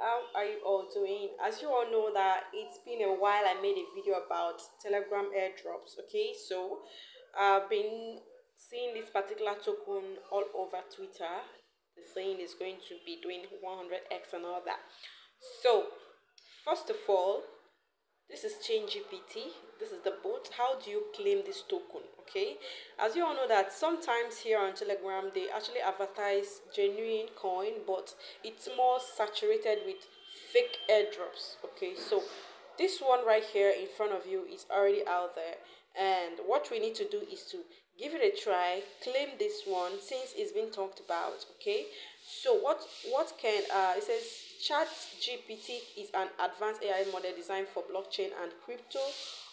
how are you all doing? As you all know that it's been a while i made a video about telegram airdrops okay? So i've been seeing this particular token all over twitter. The saying is going to be doing 100x and all that. So first of all this is ChainGPT. This is the bot. How do you claim this token? Okay. As you all know that sometimes here on Telegram they actually advertise genuine coin, but it's more saturated with fake airdrops. Okay. So this one right here in front of you is already out there. And what we need to do is to give it a try, claim this one since it's been talked about. Okay. So what what can uh it says Chat GPT is an advanced AI model designed for blockchain and crypto.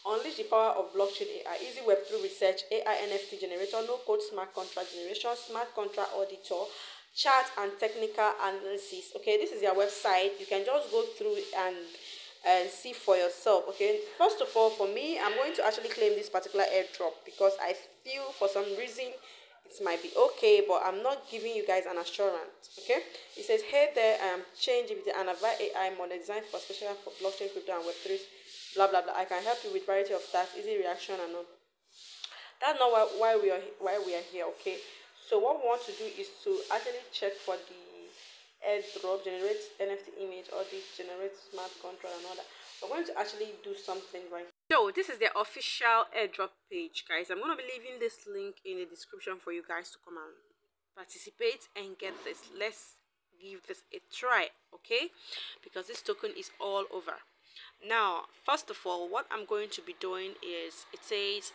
Unleash the power of blockchain AI. Easy Web3 research, AI NFT generator, no code smart contract generation, smart contract auditor, chat and technical analysis. Okay, this is their website. You can just go through and and see for yourself. Okay, first of all, for me, I'm going to actually claim this particular airdrop because I feel for some reason it might be okay, but I'm not giving you guys an assurance. Okay, it says, Hey there, um, change it an advanced AI model designed for special for blockchain, crypto, and Web3, blah blah blah. I can help you with variety of tasks, easy reaction, and all. That's not why, why we are why we are here. Okay, so what we want to do is to actually check for the airdrop, generate NFT image, or the generate smart contract, and all that. We're going to actually do something right so this is the official airdrop page guys. I'm going to be leaving this link in the description for you guys to come and participate and get this. Let's give this a try okay? Because this token is all over. Now first of all what i'm going to be doing is it says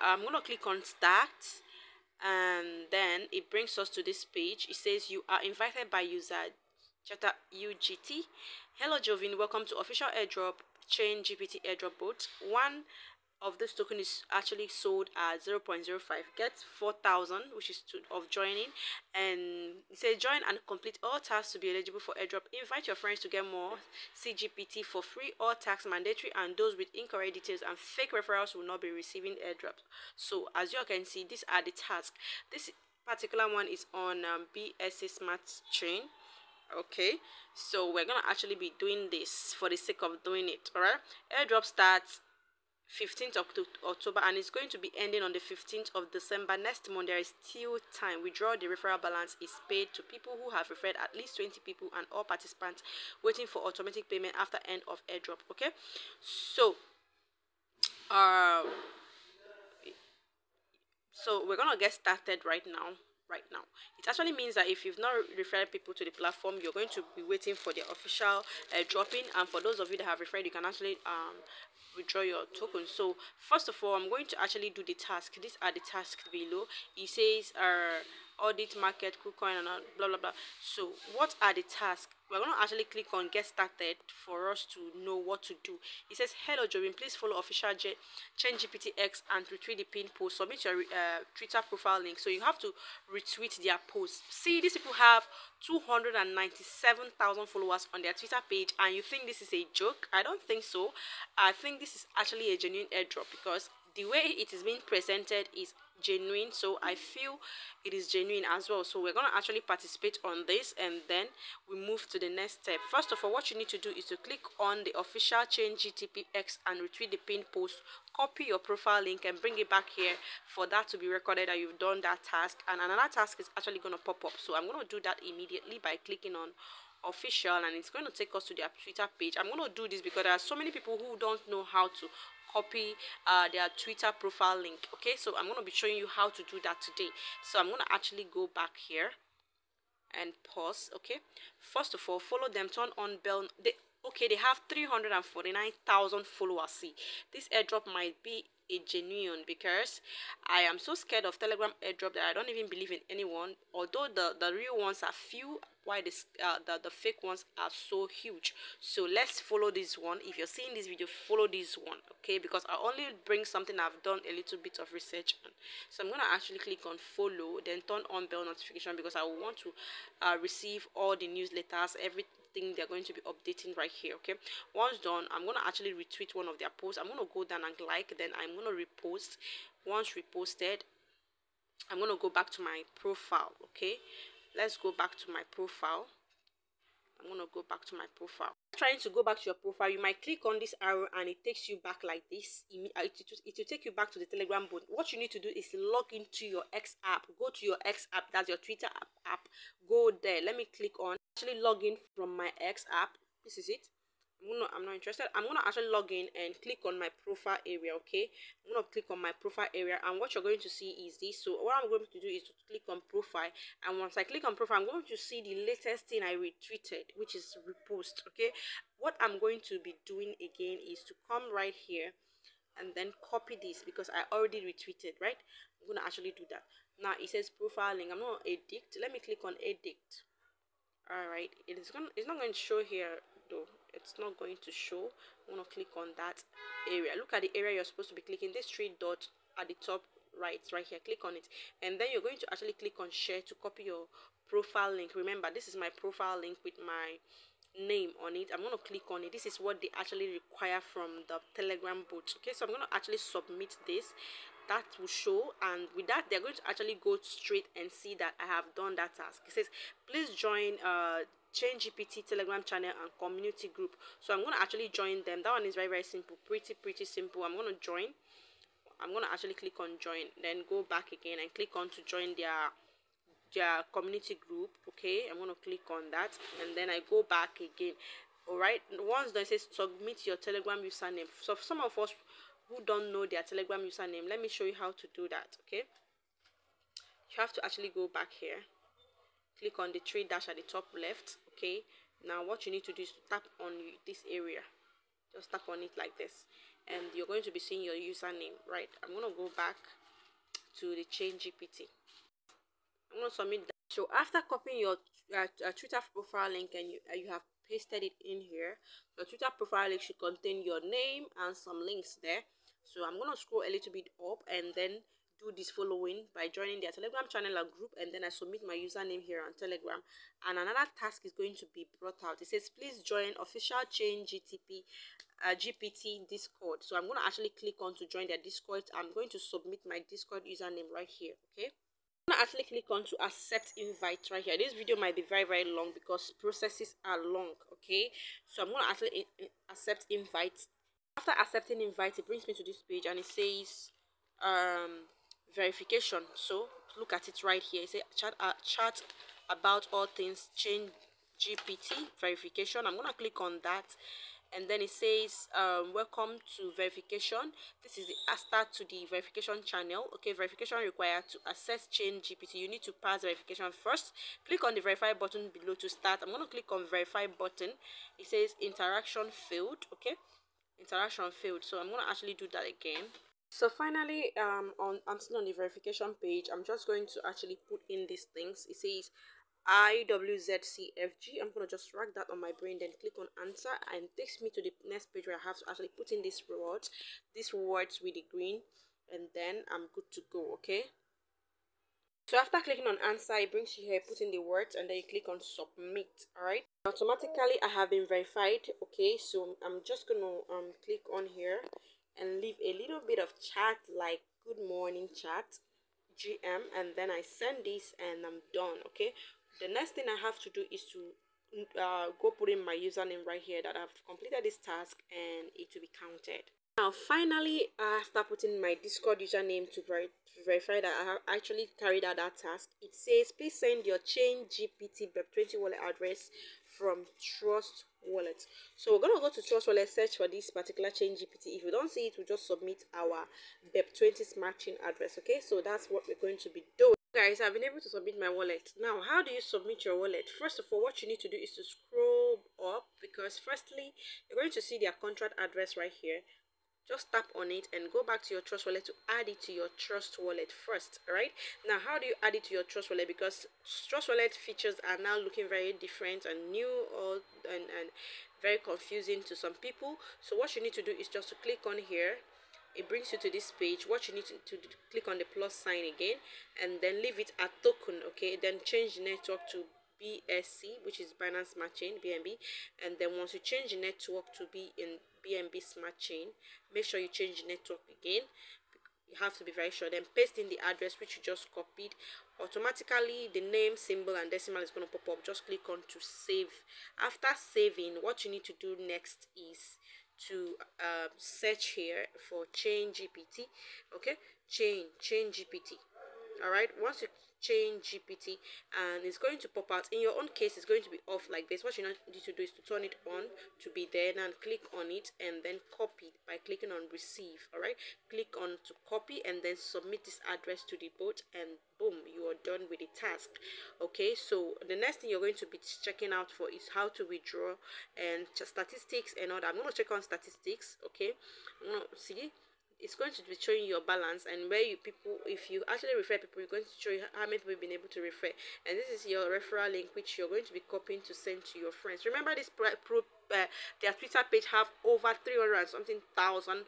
i'm going to click on start and then it brings us to this page it says you are invited by user Chata UGT. Hello Jovin, welcome to official airdrop chain GPT airdrop bot. One of this token is actually sold at 0.05 get 4000 which is to, of joining. And it says join and complete all tasks to be eligible for airdrop. Invite your friends to get more cgpt for free. All tax mandatory and those with incorrect details and fake referrals will not be receiving airdrops. So as you can see these are the tasks. This particular one is on um, smart chain. Okay. So we're gonna actually be doing this for the sake of doing it. All right airdrop starts 15th of october and it's going to be ending on the 15th of december. Next month there is still time. Withdraw the referral balance is paid to people who have referred at least 20 people and all participants waiting for automatic payment after end of airdrop okay? So uh so we're gonna get started right now right now. Actually means that if you've not referred people to the platform, you're going to be waiting for the official uh, dropping. And for those of you that have referred, you can actually um, withdraw your token. So first of all, I'm going to actually do the task. These are the tasks below. It says uh, audit market, KuCoin, and blah blah blah. So what are the tasks? we're going to actually click on get started for us to know what to do it says hello Jorin please follow official J change GPTX and retweet the pin post submit your uh, Twitter profile link so you have to retweet their post see these people have 297,000 followers on their Twitter page and you think this is a joke? I don't think so. I think this is actually a genuine airdrop because the way it is being presented is genuine so i feel it is genuine as well. So we're going to actually participate on this and then we move to the next step. First of all what you need to do is to click on the official chain gtpx and retweet the pin post copy your profile link and bring it back here for that to be recorded that you've done that task. And another task is actually going to pop up. So i'm going to do that immediately by clicking on official and it's going to take us to their twitter page. I'm going to do this because there are so many people who don't know how to copy uh, their Twitter profile link. Okay, so I'm going to be showing you how to do that today. So I'm going to actually go back here and pause. Okay, first of all, follow them, turn on bell. They, okay, they have 349,000 followers. See, this airdrop might be a genuine because I am so scared of Telegram airdrop that I don't even believe in anyone. Although the the real ones are few, why this uh, the the fake ones are so huge. So let's follow this one. If you're seeing this video, follow this one, okay? Because I only bring something I've done a little bit of research on. So I'm gonna actually click on follow, then turn on bell notification because I want to uh, receive all the newsletters every thing they're going to be updating right here okay? Once done i'm going to actually retweet one of their posts. I'm going to go down and like then i'm going to repost. Once reposted i'm going to go back to my profile okay? Let's go back to my profile. I'm going to go back to my profile. Trying to go back to your profile. You might click on this arrow and it takes you back like this. It, will take you back to the telegram bot. What you need to do is log into your x app. Go to your x app. That's your twitter app. Go there. Let me click on actually log in from my x app this is it I'm gonna I'm not interested. I'm gonna actually log in and click on my profile area. Okay, I'm gonna click on my profile area, and what you're going to see is this. So what I'm going to do is to click on profile, and once I click on profile, I'm going to see the latest thing I retweeted, which is repost. Okay, what I'm going to be doing again is to come right here and then copy this because I already retweeted. Right, I'm gonna actually do that. Now it says profiling. I'm gonna edit. Let me click on edit. All right, it is gonna. It's not going to show here though. It's not going to show. I'm going to click on that area. Look at the area you're supposed to be clicking. This three dot at the top right right here. Click on it. And then you're going to actually click on share to copy your profile link. Remember this is my profile link with my name on it. I'm going to click on it. This is what they actually require from the telegram bot okay so i'm going to actually submit this that will show and with that they're going to actually go straight and see that i have done that task. It says please join uh chain gpt telegram channel and community group. So i'm going to actually join them. That one is very very simple. Pretty pretty simple. I'm going to join. I'm going to actually click on join then go back again and click on to join their their community group okay? I'm going to click on that and then i go back again. All right? Once they say submit your telegram username. So some of us who don't know their telegram username let me show you how to do that okay? You have to actually go back here click on the three dash at the top left okay? Now what you need to do is to tap on this area. Just tap on it like this and you're going to be seeing your username right? I'm going to go back to the chain gpt i'm going to submit that. So after copying your uh, uh, twitter profile link and you, uh, you have pasted it in here your twitter profile link should contain your name and some links there so i'm going to scroll a little bit up and then do this following by joining their telegram channel or group and then i submit my username here on telegram. And another task is going to be brought out. It says please join official chain gtp uh, gpt discord. So i'm going to actually click on to join their discord. I'm going to submit my discord username right here okay? I'm gonna actually click on to accept invite right here. This video might be very very long because processes are long okay? So i'm gonna actually accept invite after accepting invite it brings me to this page and it says um verification. So look at it right here. Say chat uh, chat about all things chain gpt verification. I'm gonna click on that. And then it says um, welcome to verification. This is the start to the verification channel. Okay verification required to access chain gpt you need to pass verification first. Click on the verify button below to start. I'm going to click on verify button. It says interaction failed okay interaction failed so i'm going to actually do that again. So finally um on i'm still on the verification page i'm just going to actually put in these things. It says iwzcfg i'm going to just drag that on my brain then click on answer and takes me to the next page where i have to actually put in these words these words with the green and then i'm good to go okay? So after clicking on answer it brings you here put in the words and then you click on submit all right automatically i have been verified okay? So i'm just gonna um click on here and leave a little bit of chat like good morning chat gm and then i send this and i'm done okay? The next thing i have to do is to uh, go put in my username right here that i've completed this task and it will be counted. Now finally after putting my discord username to, ver to verify that i have actually carried out that task. It says please send your chain gpt bep20 wallet address from trust wallet. So we're to go to trust wallet search for this particular change gpt if you don't see it we'll just submit our bep20 smart chain address okay? So that's what we're going to be doing. Guys i've been able to submit my wallet. Now how do you submit your wallet? First of all what you need to do is to scroll up because firstly you're going to see their contract address right here just tap on it and go back to your trust wallet to add it to your trust wallet first right now how do you add it to your trust wallet? Because trust wallet features are now looking very different and new or and, and very confusing to some people. So what you need to do is just to click on here. It brings you to this page. What you need to, to click on the plus sign again and then leave it at token okay? Then change network to BSC, which is Binance Smart Chain, BNB. And then once you change the network to be in BNB Smart Chain, make sure you change the network again. You have to be very sure. Then paste in the address which you just copied. Automatically the name symbol and decimal is going to pop up. Just click on to save. After saving what you need to do next is to uh, search here for chain gpt okay? Chain chain gpt all right? Once you change gpt and it's going to pop out in your own case it's going to be off like this. What you need to do is to turn it on to be there and click on it and then copy by clicking on receive all right? Click on to copy and then submit this address to the bot and boom you are done with the task okay? So the next thing you're going to be checking out for is how to withdraw and statistics and all that. I'm going to check on statistics okay? I'm gonna, see it's going to be showing your balance and where you people if you actually refer people you're going to show you how many people you've been able to refer. And this is your referral link which you're going to be copying to send to your friends. Remember this pro, pro uh, their twitter page have over 300 something thousand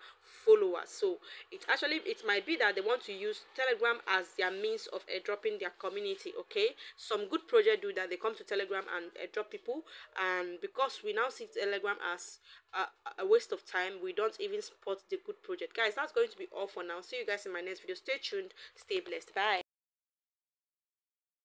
followers. So it actually it might be that they want to use telegram as their means of airdropping their community okay? Some good project do that. They come to telegram and airdrop people. And because we now see telegram as a, a waste of time we don't even support the good project. Guys that's going to be all for now. See you guys in my next video. Stay tuned. Stay blessed. Bye